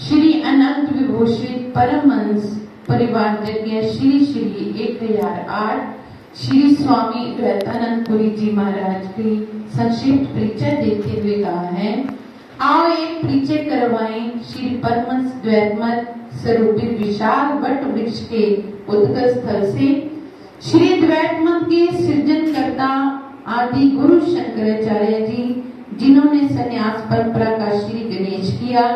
श्री अनंत विभूषित परमहंस परिवार यज्ञ श्री श्री एक हज़ार आठ श्री स्वामी द्वैतानंद पुरी जी महाराज की संक्षिप्त परिचय देते हुए कहा है, आओ एक परिचय करवाएँ श्री परमहंस द्वैतमत स्वरूपित विशाल वट वृक्ष के उद्गत स्थल से। श्री द्वैतमत के सृजन करता आदि गुरु शंकराचार्य जी, जिन्होंने संन्यास परंपरा का श्री गणेश किया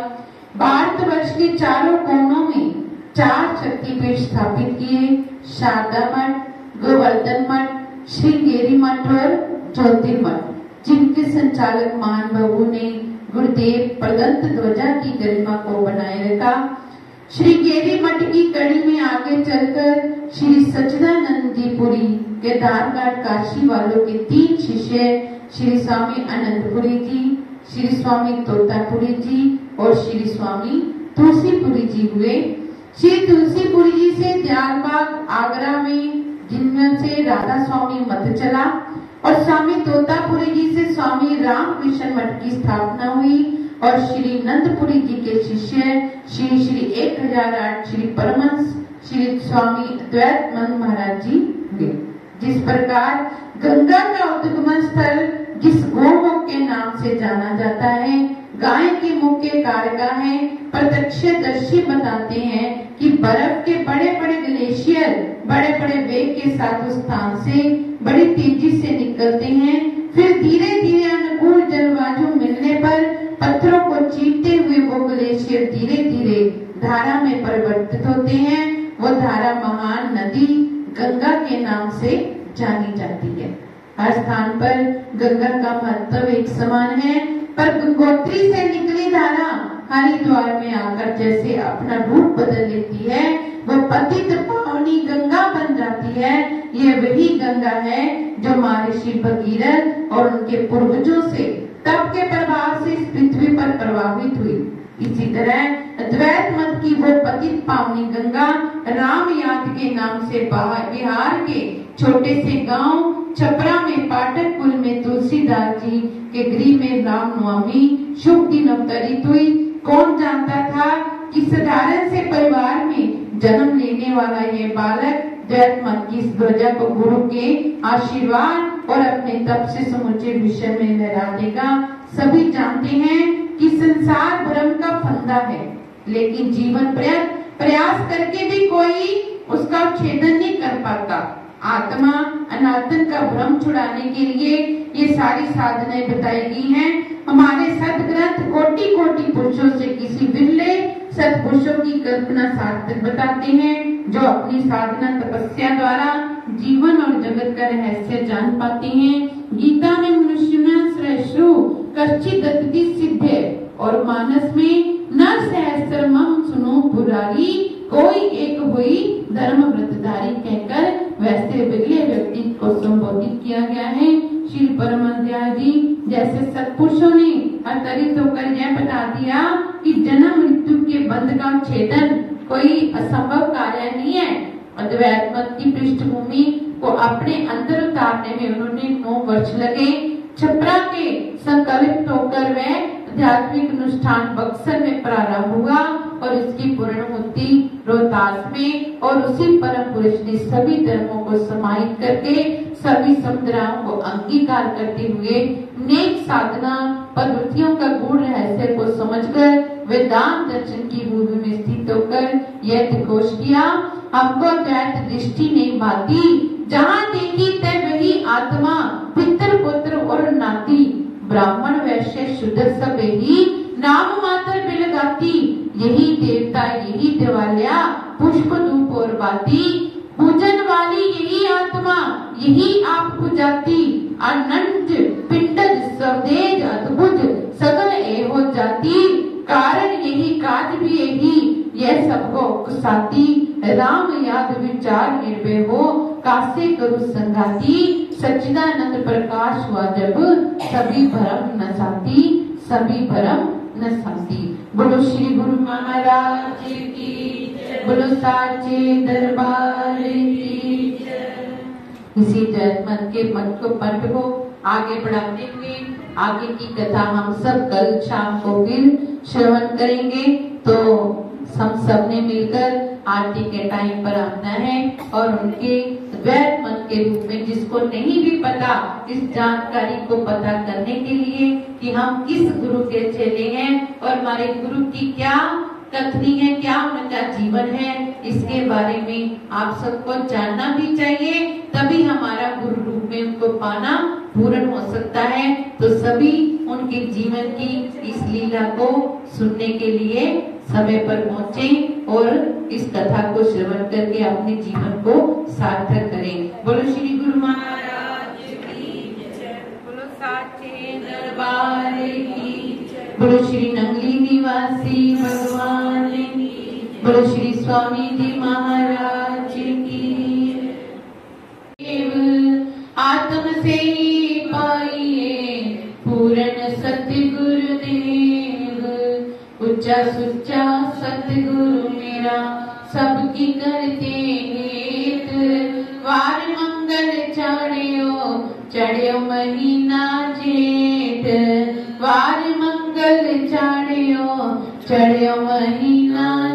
वर्ष के चारों कोनों में चार शक्तिपीठ स्थापित किए। शारदा मठ, गोवर्धन मठ, श्रृंगेरी मठ और ज्योतिर्मठ, जिनके संचालक मान बाबू ने गुरुदेव प्रदंत ध्वजा की गरिमा को बनाए रखा। श्री गेरी मठ की कड़ी में आगे चलकर श्री सचिदानंद जी पुरी केदारघाट काशी वालों के तीन शिष्य श्री स्वामी अनंतपुरी जी, श्री स्वामी तोतापुरी जी और श्री स्वामी तुलसीपुरी जी हुए। श्री तुलसीपुरी जी से दयालबाग आगरा में जिनमें से राधा स्वामी मत चला और स्वामी तोतापुरी जी से स्वामी राम रामकृष्ण मठ की स्थापना हुई और श्री नंदपुरी जी के शिष्य श्री श्री एक हज़ार आठ श्री परमंश श्री स्वामी द्वैतमंद महाराज जी हुए। जिस प्रकार गंगा का उद्गमन स्थल जिस गोमुख के नाम से जाना जाता है गाय के मुख के कारगा है, प्रत्यक्षदर्शी बताते हैं कि बर्फ़ के बड़े बड़े ग्लेशियर बड़े बड़े वेग के साथ उस स्थान से बड़ी तेज़ी से निकलते हैं। फिर धीरे धीरे अनुकूल जलवायु मिलने पर पत्थरों को चीरते हुए वो ग्लेशियर धीरे धीरे धारा में परिवर्तित होते हैं। वो धारा महान नदी गंगा के नाम से जानी जाती है। हर स्थान पर गंगा का महत्व एक समान है। पर गंगोत्री से निकली धारा हरिद्वार में आकर जैसे अपना रूप बदल लेती है, वो पतित पावनी गंगा बन जाती है। ये वही गंगा है जो महर्षि भगीरथ और उनके पूर्वजों से, तप के प्रभाव से इस पृथ्वी पर प्रभावित हुई। इसी तरह द्वैत मत की वो पतित पावनी गंगा राम याद के नाम से बिहार के छोटे से गाँव छपरा में पाठक कुल में तुलसीदास जी के गृह में राम नवमी। शुभ दिन अवतरित हुई कौन जानता था कि साधारण से परिवार में जन्म लेने वाला ये बालक दैत की ध्वजा को गुरु के आशीर्वाद और अपने तप से समुचे विषय में लहरा देगा सभी जानते हैं कि संसार भ्रम का फंदा है, लेकिन जीवन प्रयास करके भी कोई उसका छेदन नहीं कर पाता। आत्मा अनातन का भ्रम छुड़ाने के लिए ये सारी साधनाएँ बताई गई हैं। हमारे सदग्रंथ कोटि कोटि पुरुषों से किसी बिरले सदपुरुषों की कल्पना सार्थक बताते हैं, जो अपनी साधना तपस्या द्वारा जीवन और जगत का रहस्य जान पाते हैं। गीता में मनुष्य में श्रेष्ठु कच्चित सिद्ध और मानस में न सहस्त्र सुनो पुरारी, कोई एक हुई धर्म व्रतधारी कहकर सत्पुरुषों ने अतरित होकर यह बता दिया कि जन्म मृत्यु के बंध का छेदन कोई असंभव कार्य नहीं है। अद्वैत मत की पृष्ठभूमि को अपने अंदर उतारने में उन्होंने नौ वर्ष लगे। छपरा के संकल्पित होकर वह आध्यात्मिक अनुष्ठान बक्सर में प्रारंभ हुआ और इसकी पूर्णमूर्ति रोहतास में और उसी परम पुरुष ने सभी धर्मों को समाहित करके सभी समुद्राओं को अंगीकार करते हुए नेक साधना पद्धतियों का गुण रहस्य को समझकर वेदांत दर्शन की भूमि में स्थित होकर यह घोष किया। हमको दैत दृष्टि नहीं भाती। जहाँ देखी तय वही आत्मा पितर पुत्र और नाती। ब्राह्मण वैश्य शुद्ध सब ही नाम मात्र बिलगाती यही देवता, यही दिवालिया, पुष्प, धूप और बाती। पूजन वाली यही आत्मा। यही आप पूजाती अनंत पिंड स्वदेज अद्भुत, सकल ए हो जाती। कारण यही, काज भी यही। यह सबको कुसाती राम याद विचार निर्भय हो। कासे करो संगाती। सच्चिदानंद प्रकाश हुआ जब। सभी भरम न साथी। सभी भरम न साथी। बोलो श्री गुरु महाराज की बोलो साचे दरबार की। इसी जयमत के मत को पंथ को आगे बढ़ाते हुए, आगे की कथा हम सब कल शाम को फिर श्रवण करेंगे। तो हम सबने मिलकर आरती के टाइम पर आना है और उनके वैध मन के रूप में जिसको नहीं भी पता, इस जानकारी को पता करने के लिए कि हम किस गुरु के चेले हैं और हमारे गुरु की क्या कथनी है, क्या उनका जीवन है, इसके बारे में आप सबको जानना भी चाहिए, तभी हमारा गुरु रूप में उनको पाना पूर्ण हो सकता है। तो सभी उनके जीवन की इस लीला को सुनने के लिए समय पर पहुँचे और इस कथा को श्रवण करके अपने जीवन को सार्थक करें। बोलो श्री गुरु महाराज। बोलो श्री स्वामी जी महाराज की। आत्म से पाइए, पूर्ण सत्य गुरुदेव उच्चा सुच्चा सतगुरु मेरा सबकी करते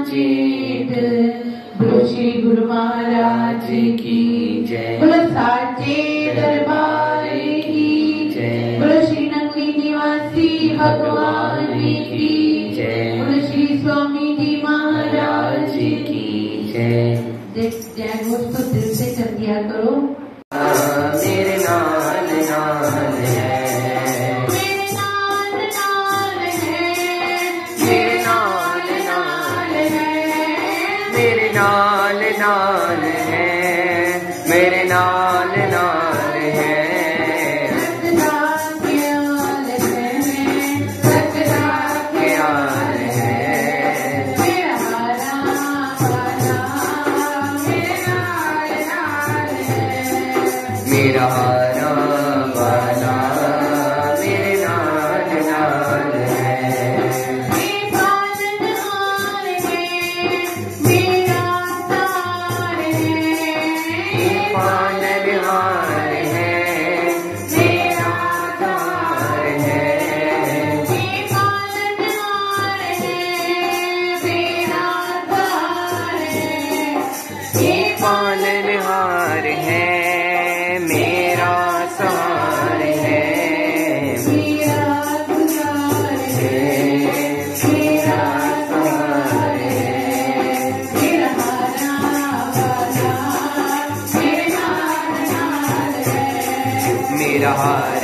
जेठ श्री गुरु महाराज की जय। बोलो साचे दरबार की जय। बोलो श्री नंगली निवासी भगवान की जय। बोलो श्री स्वामी जी महाराज की जय जय घोष नाल नाल है मेरे नाल नाल है। मेरा है